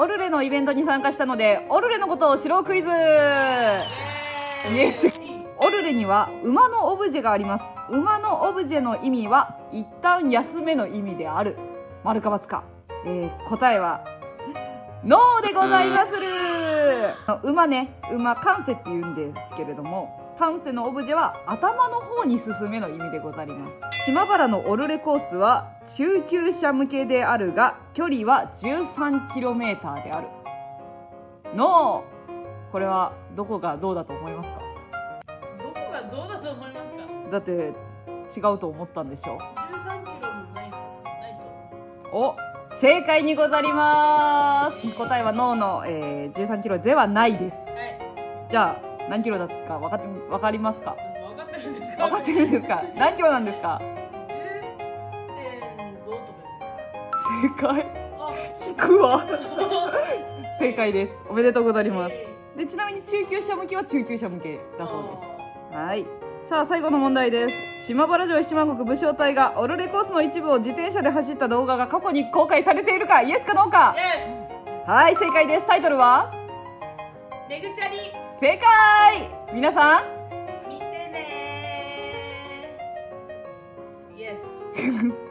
オルレのイベントに参加したのでオルレのことを知ろうクイズ。イエス。オルレには馬のオブジェがあります。馬のオブジェの意味は一旦休めの意味である。丸か×か、えー、答えはノーでございまする馬ね馬関西って言うんですけれども関西のオブジェは頭の方に進めの意味でございます。島原のオルレコースは中級者向けであるが距離は 13km である。ノーこれはどこがどうだと思いますか？どこがどうだと思いますか？だって違うと思ったんでしょ13キロもないないと。お正解にござります。答えはノーの、えー、13キロではないです。はい。じゃあ何キロだか分かって分かりますか？分かってるんですか？分かってるんですか？何キロなんですか？10.5とか正解あ引くわ正解です。おめでとうございます。えでちなみに中級者向けは中級者向けだそうです。あはい。さあ最後の問題です。島原城七万石武将隊がオルレコースの一部を自転車で走った動画が過去に公開されているかイエスかノーか。はい正解です。タイトルは？スめぐちゃり。正解。皆さん。見てねー。イエス